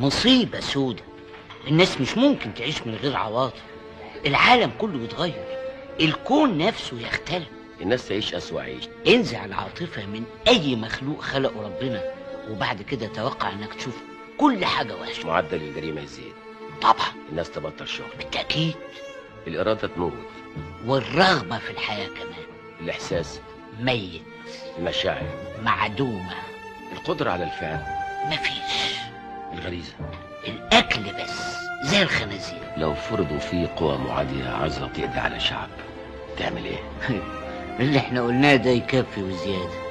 مصيبة سودة. الناس مش ممكن تعيش من غير عواطف. العالم كله يتغير الكون نفسه يختلف. الناس تعيش أسوأ عيش. انزع العاطفة من أي مخلوق خلقه ربنا وبعد كده توقع إنك تشوف كل حاجة وحشة. معدل الجريمة يزيد. طبعا. الناس تبطل شغل. بالتأكيد. الإرادة تموت. والرغبة في الحياة كمان. الإحساس. ميت. المشاعر. معدومة. القدرة على الفعل. مفيش. الغريزة. الأكل بس زي الخنازير. لو فرضوا في قوى معادية عايزة تقضي على شعب تعمل إيه؟ اللي إحنا قلناه ده يكفي وزيادة.